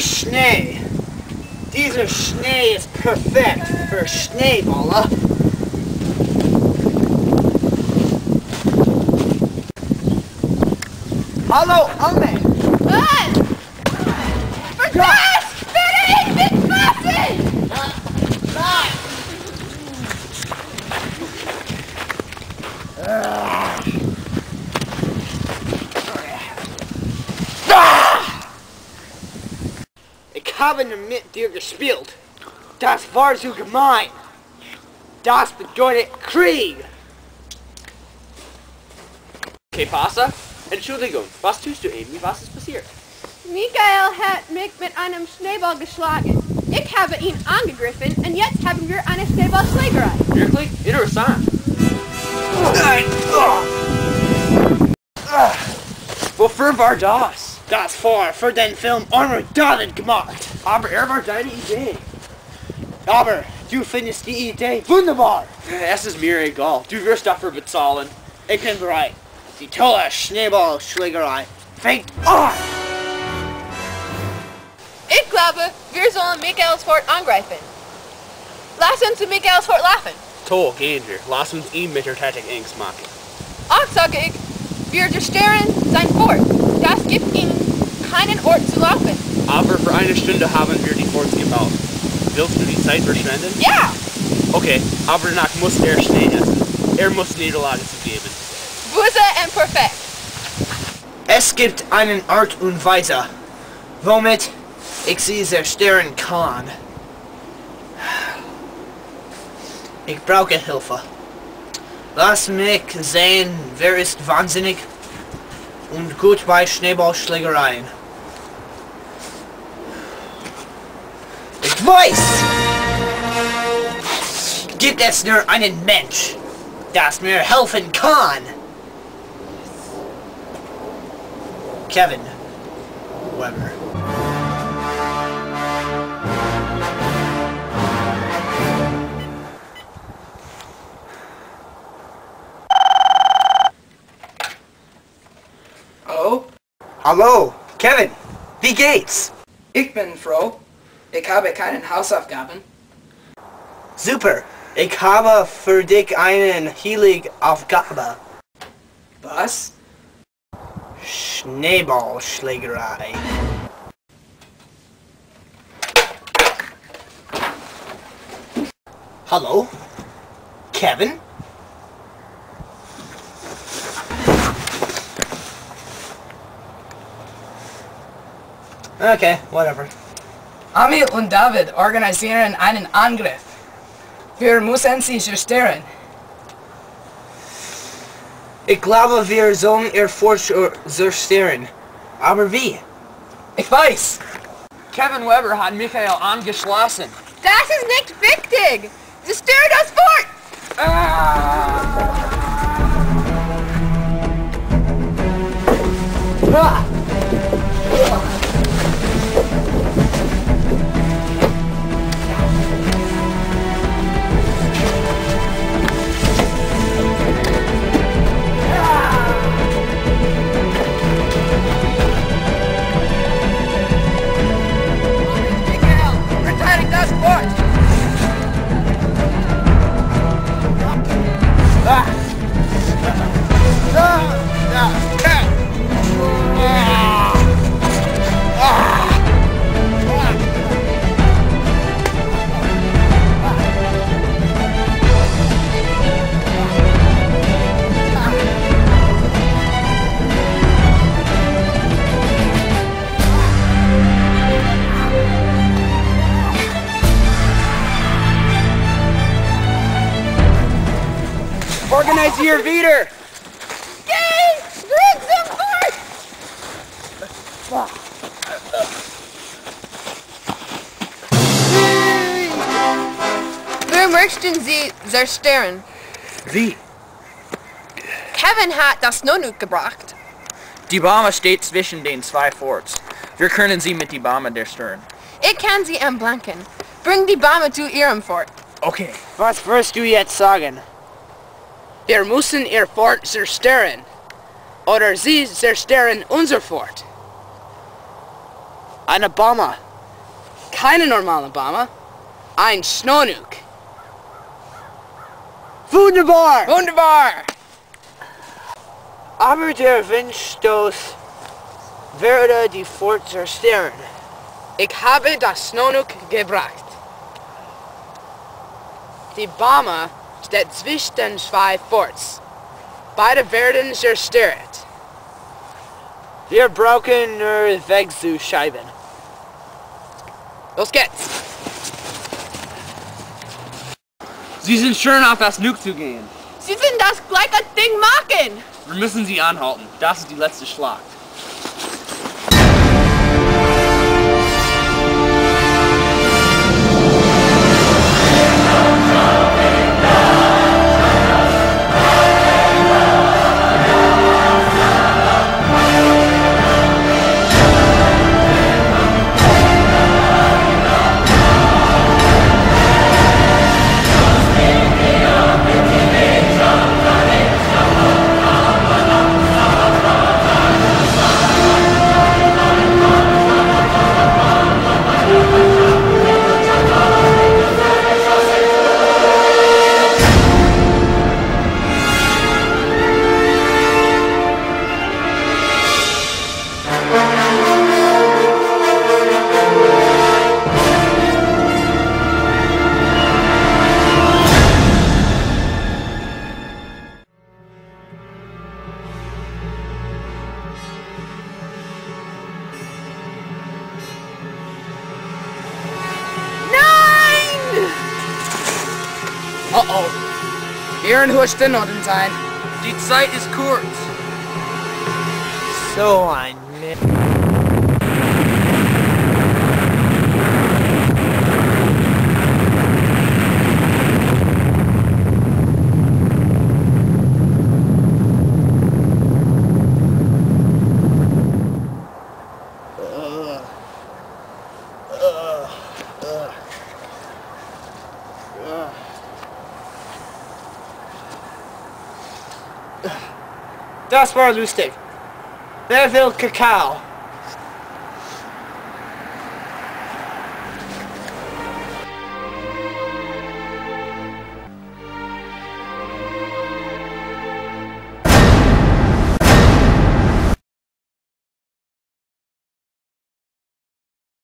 Schnee. Dieser Schnee ist perfekt für Schneeballer. Hallo, Anne. Was? Verdacht! Bitte, ich bin fassen! Ich habe mit dir gespielt. Das war so gemein. Das bedeutet Krieg. Okay, passa. Entschuldigung, was tust du, Amy? Was ist passiert? Michael hat mich mit einem Schneeball geschlagen. Ich habe ihn angegriffen und jetzt haben wir eine Schneeballschlägerei. Wirklich? Interessant. Wofür war das? Das war für den Film Armored David gemacht. Aber er war deine Idee. Aber du findest die Idee wunderbar. Es ist mir egal. Du wirst dafür bezahlen. Ich bin bereit. Die tolle Schneeballschlägerei fängt an. Ich glaube, wir sollen Michaels Fort angreifen. Lass uns zu Michaels Fort laufen. Toll, gehen wir. Lass uns ihn mit der Tätig Angst machen. Auch sage ich, wir zerstören sein Fort. Das gibt ihnen keinen Ort zu laufen. Aber für eine Stunde haben wir die Forts gebaut. Willst du die Zeit verschwenden? Ja! Okay, aber danach muss er Schnee essen. Er muss Niederlage zugeben. Busse und perfekt. Es gibt einen Art und Weise, womit ich sie zerstören kann. Ich brauche Hilfe. Lass mich sehen, wer ist wahnsinnig und gut bei Schneeballschlägereien. Ich weiß! Gibt es nur einen Mensch, das mir helfen kann? Kevin Weber. Hallo, Kevin. Wie geht's? ich bin froh. Ich habe keine Hausaufgaben. Super. Ich habe für dich einen Heiligaufgabe. Was? Schneeballschlägerei. Hallo? Kevin? Okay, whatever. Ami und David organisieren einen Angriff. Wir müssen sie zerstören. Ich glaube, wir sollen ihr Fort zerstören. Aber wie? Ich weiß. Kevin Weber hat Michael angeschlossen. Das ist nicht wichtig. Zerstör das Fort! Michael, ah. Organisier wieder! Geh! Zurück zum Fort! Wir möchten sie zerstören. Wie? Kevin hat das Nonut gebracht. Die Bombe steht zwischen den zwei Forts. Wir können sie mit die Bombe zerstören. Ich kann sie entblanken. Bring die Bombe zu ihrem Fort. Okay. Was wirst du jetzt sagen? Wir müssen ihr Fort zerstören. Oder sie zerstören unser Fort. Eine Bombe. keine normale Bama. Ein Schnonuk. Wunderbar! Wunderbar! Aber der Windstoß werde die Fort zerstören. Ich habe das Schnonuk gebracht. Die Bama steht zwischen den zwei Forts. Beide werden zerstört. Wir brauchen nur wegzuschreiben. Los geht's! Sie sind schön auf das Nuke zu gehen. Sie sind das gleiche Ding machen. Wir müssen sie anhalten. Das ist die letzte Schlacht. Uh-oh. Ihren Hurstenorden sein. Die Zeit ist kurz. So ein War lustig. Wer will Kakao?